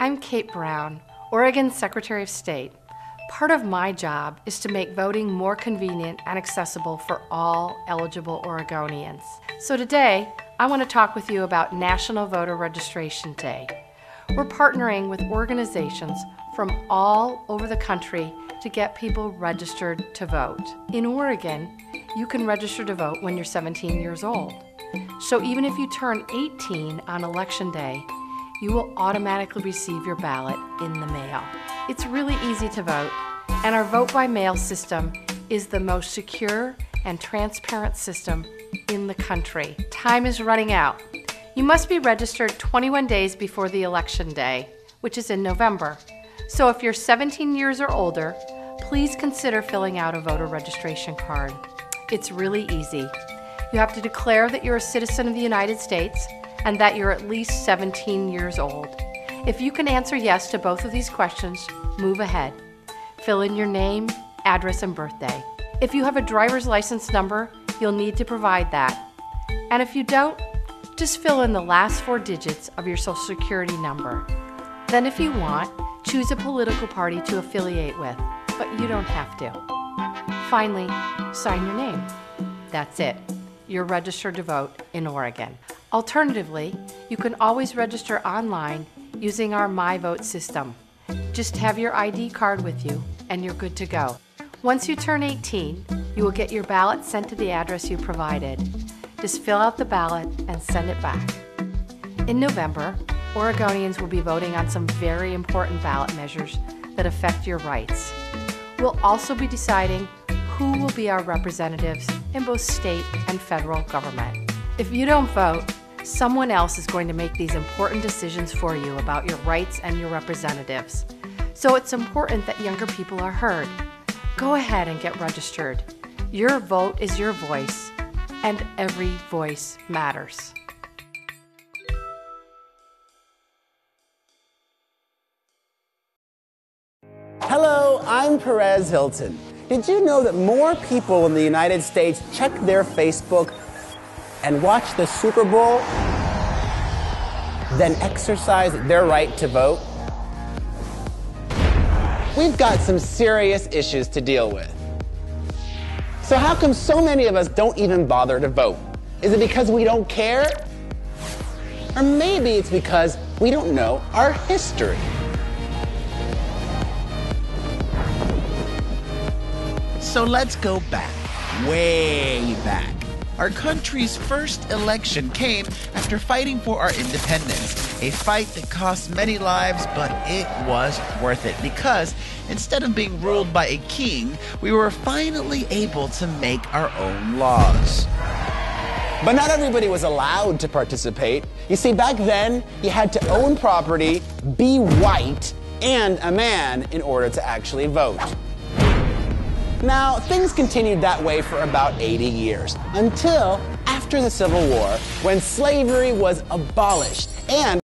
I'm Kate Brown, Oregon Secretary of State. Part of my job is to make voting more convenient and accessible for all eligible Oregonians. So today, I want to talk with you about National Voter Registration Day. We're partnering with organizations from all over the country to get people registered to vote. In Oregon, you can register to vote when you're 17 years old. So even if you turn 18 on election day, you will automatically receive your ballot in the mail. It's really easy to vote, and our vote by mail system is the most secure and transparent system in the country. Time is running out. You must be registered 21 days before the election day, which is in November. So if you're 17 years or older, please consider filling out a voter registration card. It's really easy. You have to declare that you're a citizen of the United States and that you're at least 17 years old. If you can answer yes to both of these questions, move ahead. Fill in your name, address, and birthday. If you have a driver's license number, you'll need to provide that. And if you don't, just fill in the last four digits of your Social Security number. Then, if you want, choose a political party to affiliate with, but you don't have to. Finally, sign your name. That's it. You're registered to vote in Oregon. Alternatively, you can always register online using our MyVote system. Just have your ID card with you and you're good to go. Once you turn 18, you will get your ballot sent to the address you provided. Just fill out the ballot and send it back. In November, Oregonians will be voting on some very important ballot measures that affect your rights. We'll also be deciding who will be our representatives in both state and federal government. If you don't vote, someone else is going to make these important decisions for you about your rights and your representatives. So it's important that younger people are heard. Go ahead and get registered. Your vote is your voice, and every voice matters. Hello, I'm Perez Hilton. Did you know that more people in the United States check their Facebook and watch the Super Bowl then exercise their right to vote? We've got some serious issues to deal with. So, how come so many of us don't even bother to vote? Is it because we don't care? Or maybe it's because we don't know our history. So let's go back, way back. Our country's first election came after fighting for our independence, a fight that cost many lives, but it was worth it because instead of being ruled by a king, we were finally able to make our own laws. But not everybody was allowed to participate. You see, back then, you had to own property, be white, and a man in order to actually vote. Now, things continued that way for about 80 years, until after the Civil War, when slavery was abolished and